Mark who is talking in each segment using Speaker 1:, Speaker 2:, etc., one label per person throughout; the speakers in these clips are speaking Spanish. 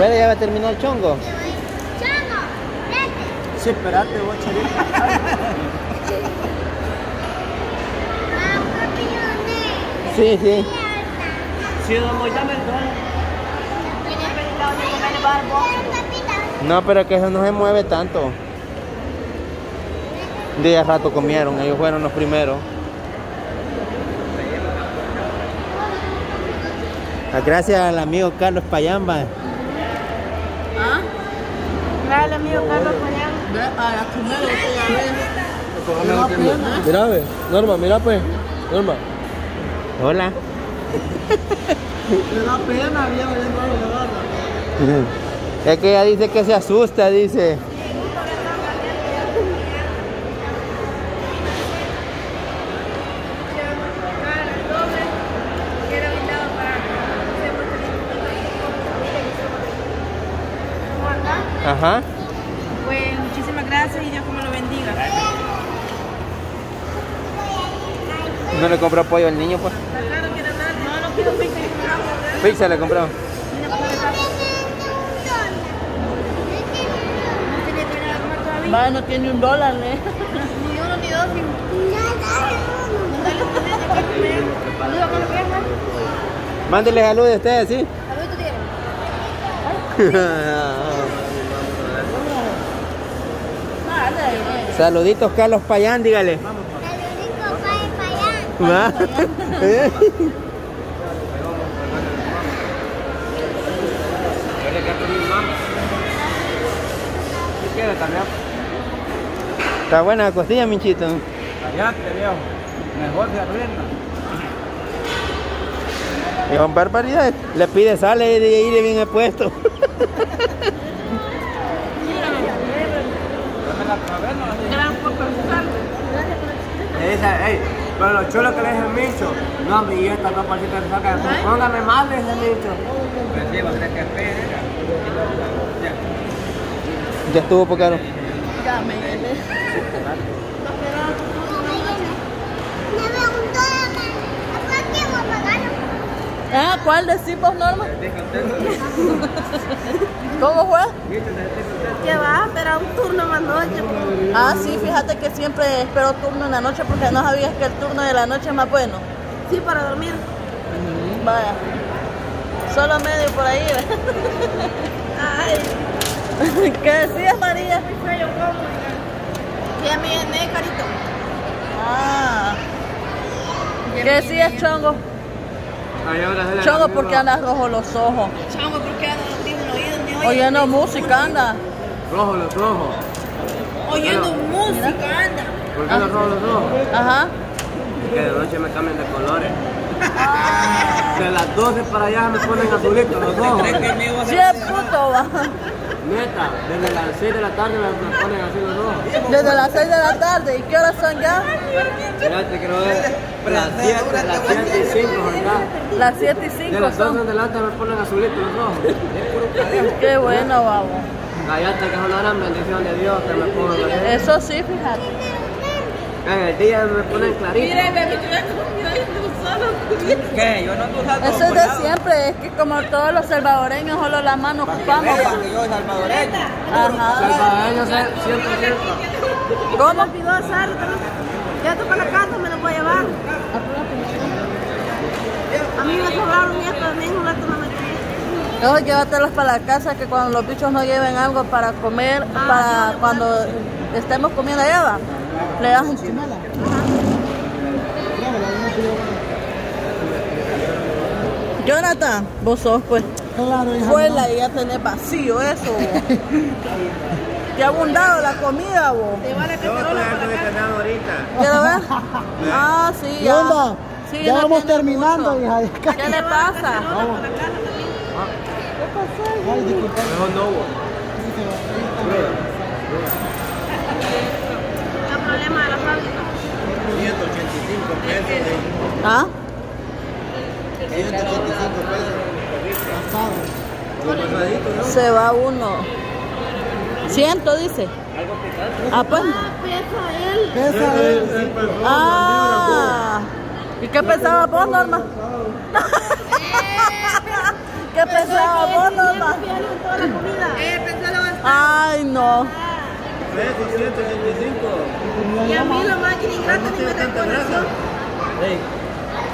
Speaker 1: Pero ya va a terminar el chongo.
Speaker 2: Chango, vete.
Speaker 1: Sí, espérate,
Speaker 2: papi, ¿dónde?
Speaker 1: Sí, sí.
Speaker 3: Sí, Moy, dame el
Speaker 1: No, pero que eso no se mueve tanto. De a rato comieron, ellos fueron los primeros. Ah, Gracias al amigo Carlos Payamba.
Speaker 4: ¿Ah?
Speaker 2: Dale, amigo Carlos.
Speaker 4: Ve a la primera que ya ves.
Speaker 3: Mira, ve. Norma, mira, pues. Norma.
Speaker 1: Hola.
Speaker 4: Le da pena, viejo, ya no.
Speaker 1: Es que ella dice que se asusta, dice. Ajá.
Speaker 5: Pues muchísimas gracias y Dios que me lo bendiga.
Speaker 1: No le compró pollo al niño, pues.
Speaker 5: Acá no quiero nada. No, no quiero pizza.
Speaker 1: Pizza le compró.
Speaker 5: Pues, a.
Speaker 4: Va, no tiene un dólar, ¿eh?
Speaker 5: Ni uno ni dos. Ni... Dale, pues, nene, ¿qué comer? Saludos con la vieja.
Speaker 1: Mándele saludos a ustedes, ¿sí?
Speaker 5: Saludos, tigre.
Speaker 1: Saluditos Carlos Payán, dígale.
Speaker 2: Único pa' Payán.
Speaker 1: Está buena la costilla, minchito.
Speaker 3: Cállate, viejo. Mejor se arruina.
Speaker 1: Y con barbaridad, le pide sale y de ir bien puesto.
Speaker 5: Gran por.
Speaker 3: Le dice, hey, pero lo chulo que le dije al Micho, no, y estas dos palcitas de saca, póngame más, le dije al Micho. Pues sí, va a tener que esperar.
Speaker 1: Ya estuvo por caro.
Speaker 4: Ya me llené.
Speaker 2: Dame un dólar. ¿Por qué voy a pagarlo?
Speaker 4: Ah, ¿cuál decimos, Norma? ¿Cómo fue?
Speaker 5: ¿Qué va a esperar un turno más noche?
Speaker 4: Ah, sí, fíjate que siempre espero turno en la noche porque no sabías que el turno de la noche es más bueno.
Speaker 5: Sí, para dormir.
Speaker 4: Vaya. Solo medio por ahí.
Speaker 5: Ay,
Speaker 4: ¿Qué decías, María?
Speaker 5: Que es carito.
Speaker 4: Ah. ¿Qué decías, Chongo? Chongo, porque andas rojo los ojos.
Speaker 5: Chamo, ¿por qué no tiene un oído?
Speaker 4: Oyendo música, anda.
Speaker 3: Rojo, los rojos.
Speaker 5: Oyendo música, anda.
Speaker 3: ¿Por qué los rojos, los rojos?
Speaker 4: Ajá.
Speaker 3: Que de noche me cambian de colores. De las 12 para allá me ponen azulitos los rojos.
Speaker 4: Sí, es puto, va.
Speaker 3: Neta, desde las 6 de la tarde me me ponen así los rojos.
Speaker 4: Desde las 6 de la tarde. ¿Y qué horas son ya?
Speaker 3: Fíjate que no es las 7, las 7 y 5, ¿verdad?
Speaker 4: Las 7 y
Speaker 3: De
Speaker 4: 5
Speaker 3: las 12 en adelante me ponen azulitos los rojos.
Speaker 4: Qué bueno, vamos.
Speaker 3: Cállate que es una gran bendición de Dios que me pongan así.
Speaker 4: Eso sí, fíjate.
Speaker 3: En el día me ponen clarito. ¿Qué? Yo no usando
Speaker 4: Eso es de siempre. Es que como todos los salvadoreños solo la mano ocupamos.
Speaker 3: que yo salvadoreño.
Speaker 4: Ajá.
Speaker 3: Salvadoreño 100%.
Speaker 4: ¿Cómo?
Speaker 5: Pido a Sara, ya tú para la casa me lo voy a llevar. A mí me sobraron nietos, a mí un rato no me quedé.
Speaker 4: No, llévatelos para la casa que cuando los bichos no lleven algo para comer, para cuando estemos comiendo allá, va, le das un. Jonathan, vos sos pues.
Speaker 6: Claro, hija.
Speaker 4: Fuela y ya tenés vacío eso. Te ha abundado la comida, vos.
Speaker 5: Te va la cacerola para
Speaker 1: ahorita.
Speaker 4: ¿Quiero ver? Ah, sí,
Speaker 6: ¿Qué
Speaker 4: ya.
Speaker 6: onda?
Speaker 4: Sí,
Speaker 6: ya
Speaker 4: no
Speaker 6: vamos terminando,
Speaker 4: mucho.
Speaker 6: hija.
Speaker 4: ¿Qué le pasa?
Speaker 6: Ay, disculpa.
Speaker 3: Mejor no hubo.
Speaker 5: De la fábrica.
Speaker 1: 185 pesos.
Speaker 4: ¿Ah?
Speaker 1: 185 pesos.
Speaker 4: Se va uno. Ciento, dice. Ah, pues.
Speaker 6: Pesa él.
Speaker 4: Ah. ¿Y qué pensaba vos, Norma? ¿Qué pensaba vos, Norma?
Speaker 5: Eh.
Speaker 4: Ay, no.
Speaker 5: Y a mí la máquina ingrata ni me reconoció.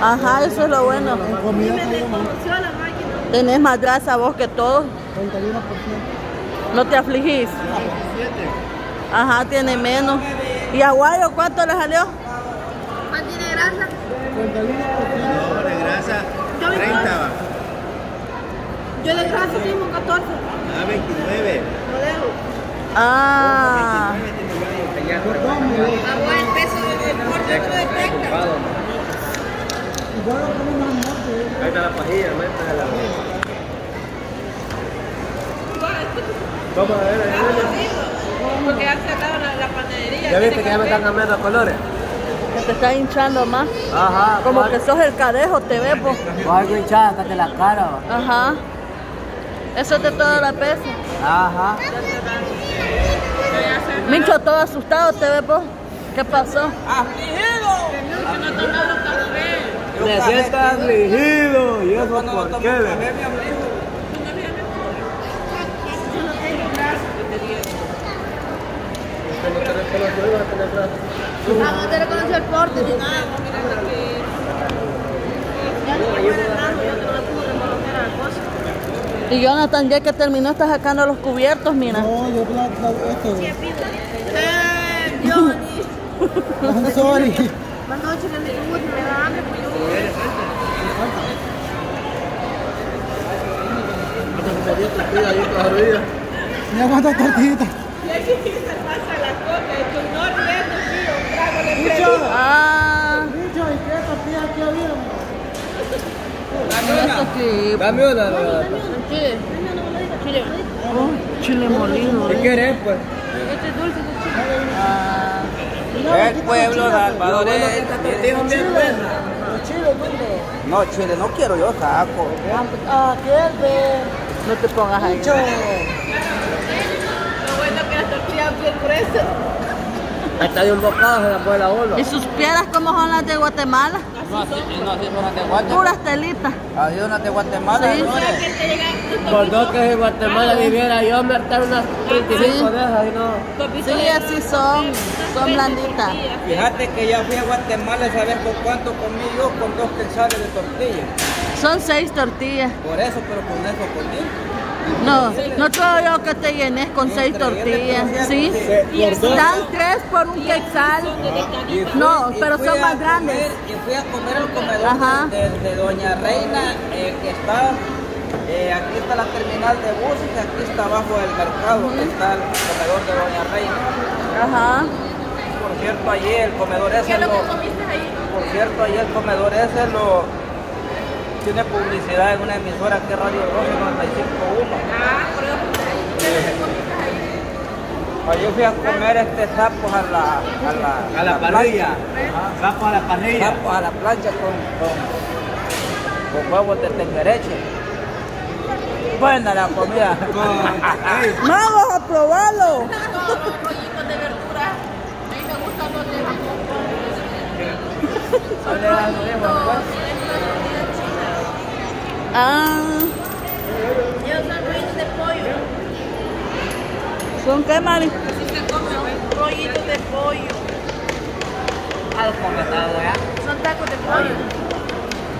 Speaker 4: Ajá, eso es lo bueno.
Speaker 6: En
Speaker 5: Ni me
Speaker 6: cayó más.
Speaker 5: reconoció la máquina.
Speaker 4: Tenés más grasa vos que todos.
Speaker 6: 31%.
Speaker 4: No te afligís. Ajá, tiene menos. ¿Y Aguayo cuánto le salió?
Speaker 5: ¿Cuánto tiene grasa?
Speaker 6: 31%.
Speaker 7: No, de grasa,
Speaker 5: Yo vi
Speaker 7: 30 va.
Speaker 5: Yo de grasa tengo 14.
Speaker 7: Ah, 29.
Speaker 5: Modelo.
Speaker 4: Ah.
Speaker 5: Agua el peso del deporte no lo
Speaker 6: norte.
Speaker 3: Ahí está la pajilla. Vamos a ver.
Speaker 5: Porque ya cerraron la, la panadería.
Speaker 3: ¿Ya viste que ya me están cambiando los colores?
Speaker 4: Que te está hinchando más.
Speaker 3: Ajá.
Speaker 4: Como que sos el cadejo, te ves, po.
Speaker 3: O algo hinchada, cállate la cara.
Speaker 4: Ajá. Eso es de toda la pesa.
Speaker 3: Ajá.
Speaker 4: Mincho, todo asustado, te ves, po. ¿Qué pasó?
Speaker 3: Me siento afligido. ¿Y eso por qué? ve?
Speaker 5: Vamos a reconocer el porte ni. Ya no me nada, yo no le pude reconocer a la cosa.
Speaker 4: Y Jonathan, ya que terminó, está sacando los cubiertos, mira.
Speaker 6: No, yo la, la, esto.
Speaker 5: Eh, Johnny.
Speaker 6: I'm sorry.
Speaker 5: Más noche que me gusta, me da hambre, pues yo.
Speaker 6: Mira cuántas tortillitas.
Speaker 4: Ah.
Speaker 6: Bicho, ¿y qué tortillas aquí había?
Speaker 4: Esto que...
Speaker 3: Dame una. Lola.
Speaker 4: Chile. Oh, chile molido.
Speaker 3: ¿Qué querés, pues?
Speaker 4: Ah.
Speaker 7: El pueblo salvadoreño.
Speaker 3: Dijo bien buena.
Speaker 7: No, chile, no quiero yo saco.
Speaker 4: Ah, ¿qué es No te pongas ahí.
Speaker 5: Lo bueno que las tortillas bien gruesas.
Speaker 3: Hasta de un bocado se la puede la bola.
Speaker 4: ¿Y sus piedras cómo son las de Guatemala?
Speaker 7: No, así, no, así son las de Guatemala.
Speaker 4: Puras telitas.
Speaker 7: Así son las de Guatemala,
Speaker 4: Sí.
Speaker 3: Por dos que en Guatemala viviera yo me hartara unas 35 de esas y no.
Speaker 4: Sí, así son. Son blanditas.
Speaker 7: Fíjate que ya fui a Guatemala a saber con cuánto comí yo con dos quetzales de tortilla.
Speaker 4: Son seis tortillas.
Speaker 7: Por eso, pero con eso comí.
Speaker 4: No, no creo yo que te llenes con seis tortillas. ¿Sí? Dan tres por un quetzal.
Speaker 7: Fui-
Speaker 4: No, pero son más grandes.
Speaker 7: Y fui a comer al comedor de, Doña Reina, eh, que está, eh, aquí está la terminal de buses, y aquí está abajo del mercado, que está el comedor de Doña Reina.
Speaker 4: Ajá.
Speaker 7: Por cierto, allí el comedor ese
Speaker 5: ¿Qué es lo
Speaker 7: lo,
Speaker 5: que comiste ahí?
Speaker 7: por cierto, allí el comedor ese lo tiene publicidad en una emisora que es Radio Rosa 95.1.
Speaker 5: Ah, por eso. ¿Qué es lo que comiste ahí?
Speaker 7: Allí fui a comer este sapos a la, a la,
Speaker 3: A la parrilla. Sapo a la parrilla.
Speaker 7: Sapos a la plancha con, con, con huevos de tengereche. Buena la comida.
Speaker 4: Vamos a probarlo.
Speaker 5: Todos los rollitos de verdura. A mí me gustan los de
Speaker 7: ¿Dónde las tenemos, pues?
Speaker 4: Ah,
Speaker 5: Ellos son rollitos de pollo.
Speaker 4: ¿son qué, Mari?
Speaker 5: Así se comen rollitos de pollo.
Speaker 7: Al comentado ya.
Speaker 5: Son tacos de pollo.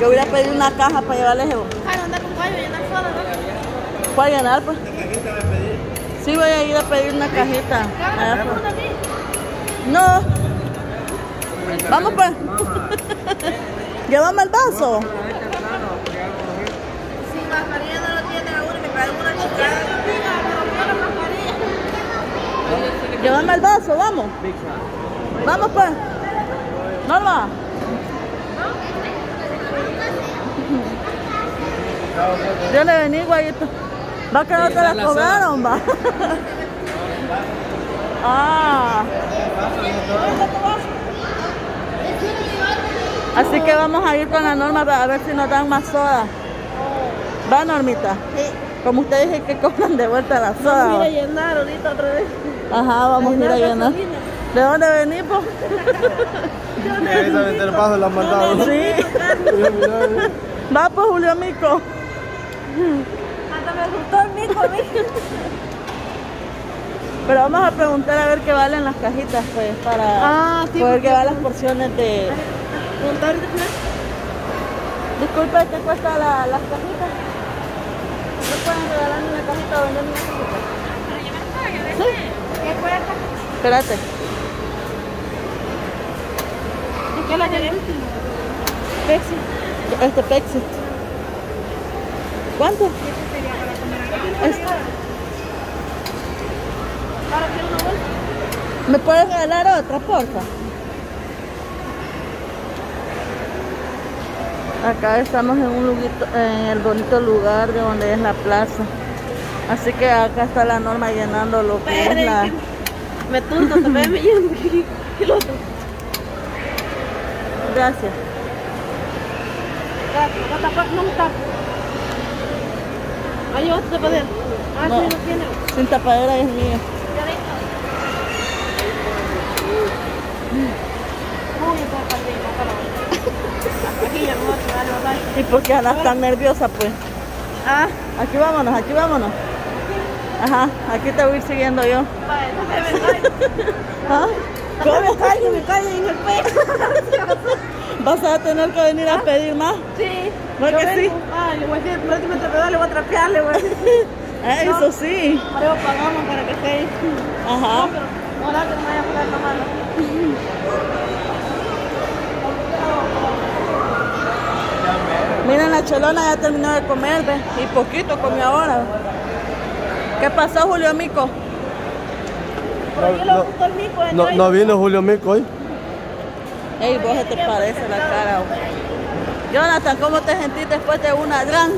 Speaker 4: Yo voy a pedir una caja para llevarles eso.
Speaker 5: Ah, no anda con pollo, llena sola, ¿no?
Speaker 4: ¿Para llenar, pues? Sí, voy a ir a pedir una cajita. Allá, pues. No. Vamos, pues. Llévame el vaso.
Speaker 5: Si mascarilla no lo tiene a uno, me pagan una chicada. Diga, me rompieron mascarilla.
Speaker 4: Llévame el vaso, vamos. Vamos, pues. Norma. Yo le vení, guayito. Va que no te la cobraron, va. ah. Así que vamos a ir con la norma para ver si nos dan más soda. Va, Normita.
Speaker 5: Sí.
Speaker 4: Como usted dije que compran de vuelta la
Speaker 5: Vamos a ir a
Speaker 4: soda.
Speaker 5: llenar ahorita otra vez.
Speaker 4: Ajá, vamos a ir a llenar.
Speaker 5: gasolina.
Speaker 4: ¿De dónde venimos?
Speaker 3: Precisamente el paso lo han mandado.
Speaker 4: Sí. Va pues Julio Mico.
Speaker 5: Hasta me gustó el mico a mí.
Speaker 4: Pero vamos a preguntar a ver qué valen las cajitas, pues, para
Speaker 5: Ah, sí,
Speaker 4: poder
Speaker 5: porque-
Speaker 4: llevar las porciones de...
Speaker 5: Ahorita.
Speaker 4: Disculpe, ¿qué cuesta la- las cajitas? ¿No pueden regalarme una cajita o venderme una cajita? Sí.
Speaker 5: ¿Qué cuesta?
Speaker 4: Espérate.
Speaker 5: ¿Y qué la llevé? Pepsi.
Speaker 4: Este Pepsi. ¿Cuánto? Es-
Speaker 5: Ahora quiero una bolsa.
Speaker 4: ¿Me puedes regalar otra, porfa? Acá estamos en un luguito- en el bonito lugar de donde es la plaza. Así que acá está la norma llenando lo que es la...
Speaker 5: Me tunto, te ves, me lleno.
Speaker 4: Gracias.
Speaker 5: No no. Ahí otro tapadero. Ah,
Speaker 4: No.
Speaker 5: sí, lo tiene.
Speaker 4: Sin tapadera es mío.
Speaker 5: Ya vengo. Uy, esa es para
Speaker 4: ¿Y por qué andas tan nerviosa, pues?
Speaker 5: Ah,
Speaker 4: Aquí vámonos, aquí vámonos. Ajá, aquí te voy a ir siguiendo yo.
Speaker 5: me.
Speaker 4: ¿Ah?
Speaker 5: No me caigo, me caigo en el pecho.
Speaker 4: ¿Vas a tener que venir a pedir más?
Speaker 5: Sí.
Speaker 4: ¿No que sí?
Speaker 5: Ah, le voy a decir, el trapeador le voy a trapear, le voy a decir.
Speaker 4: Eh,
Speaker 5: No.
Speaker 4: Eso sí.
Speaker 5: Luego pagamos para que esté.
Speaker 4: Ajá.
Speaker 5: No, pero no me.
Speaker 4: Miren, la chelona ya terminó de comer. Y poquito comió ahora. ¿Qué pasó, Julio Mico?
Speaker 5: Por ahí le gustó el mico.
Speaker 3: No, no vino Julio Mico hoy.
Speaker 4: Ey, vos se te parece la cara. vos. Jonathan, ¿cómo te sentís después de una gran?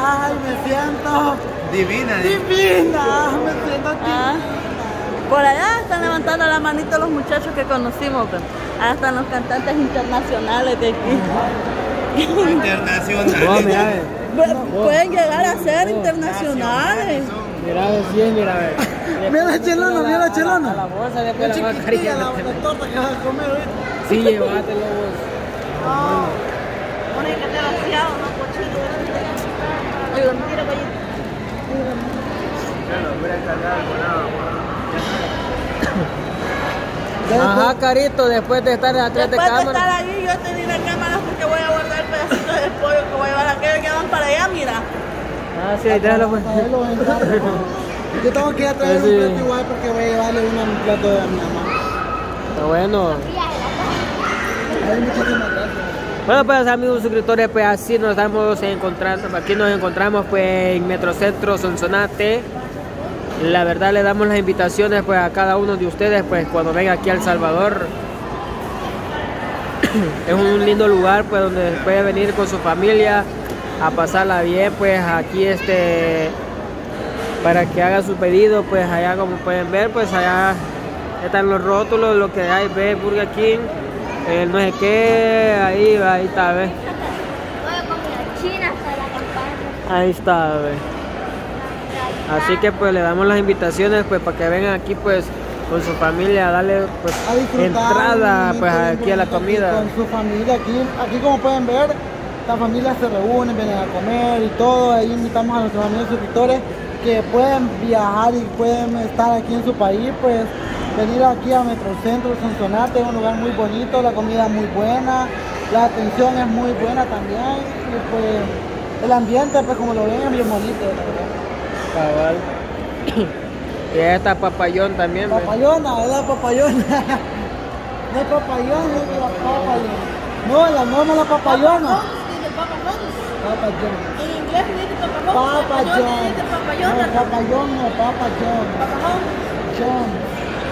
Speaker 6: Ay, me siento
Speaker 3: Divina,
Speaker 6: divina. Me siento
Speaker 4: Ah, por allá están levantando la manito los muchachos que conocimos. están los cantantes internacionales de aquí.
Speaker 3: Internacional.
Speaker 4: Pu- Pueden llegar a ser internacionales.
Speaker 6: Mira, ve, sí, mira, ve. Mira la chelona, mira la chelona.
Speaker 8: La bolsa después
Speaker 6: Qué
Speaker 8: la
Speaker 6: la, torta que vas a comer ahorita.
Speaker 8: Sí, llévatelo vos.
Speaker 5: No. Pone que te vaciado, no cochino. Oiga, tira para allá.
Speaker 8: Ajá, Carito, después de estar atrás de
Speaker 4: Después de
Speaker 8: cámara.
Speaker 4: estar allí, yo te di la cámara porque voy a guardar el pedacito de pollo que voy a llevar a aquellos que van para allá, mira.
Speaker 8: Ah, sí, ahí déjalo pues.
Speaker 6: Yo tengo que ir a traer
Speaker 8: Sí.
Speaker 6: un plato igual porque voy a llevarle uno a mi plato de mi mamá.
Speaker 8: Está bueno. Bueno, pues amigos suscriptores, pues así nos estamos encontrando, aquí nos encontramos pues en Metrocentro Sonsonate. La verdad le damos las invitaciones pues a cada uno de ustedes pues cuando venga aquí a El Salvador. es un lindo lugar pues donde puede venir con su familia a pasarla bien pues aquí este para que haga su pedido pues allá como pueden ver pues allá están los rótulos lo que hay ve Burger King el no sé qué ahí ahí está ve. Ahí está ve. Así que pues le damos las invitaciones pues para que vengan aquí pues con su familia a darle pues
Speaker 6: a
Speaker 8: entrada pues aquí a la comida
Speaker 6: Con su familia, aquí, aquí como pueden ver, la familia se reúne, vienen a comer y todo. Ahí invitamos a nuestros amigos suscriptores que pueden viajar y pueden estar aquí en su país, pues venir aquí a Metrocentro Sonsonate, es un lugar muy bonito, la comida es muy buena, la atención es muy buena también y pues el ambiente, pues como lo ven, es bien bonito. la verdad.
Speaker 8: Cabal. Y ahí está Papayón también.
Speaker 6: Papayona, ¿verdad? Papayona. No es papayona, es la papayona. No, la norma es la papayona.
Speaker 5: Dice Papa John.
Speaker 6: Papayona.
Speaker 5: En inglés dice Papa John.
Speaker 6: Papa
Speaker 5: En español
Speaker 6: John.
Speaker 5: dice Papa
Speaker 6: No, papayón no, Papa John.
Speaker 5: Papa John.
Speaker 6: John.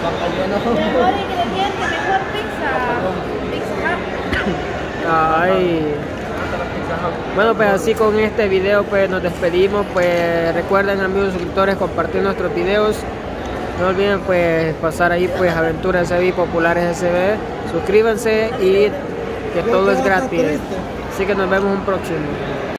Speaker 5: Mejor ingrediente, mejor pizza. Pizza.
Speaker 8: Ay. Bueno, pues así con este video pues nos despedimos. Pues recuerden amigos suscriptores compartir nuestros videos. No olviden pues pasar ahí pues Aventuras SB Populares SB. Suscríbanse y que todo es gratis. Así que nos vemos un próximo.